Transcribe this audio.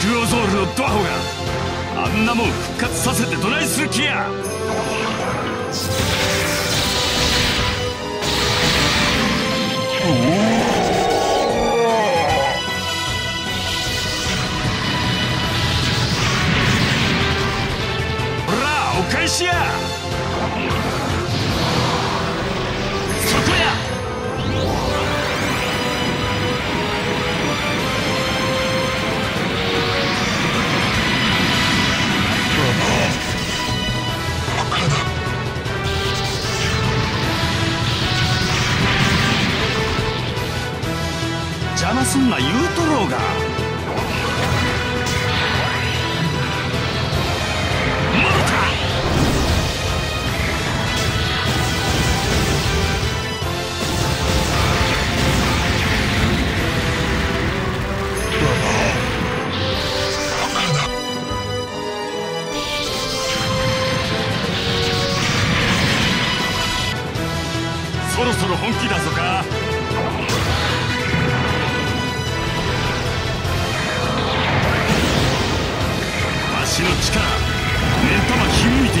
クローゾールのドアホがあんなもん復活させてどないする気や。ほらお返しや。邪魔すんな言うとろうが。そろそろ本気だぞかの力目ん玉ひんむいて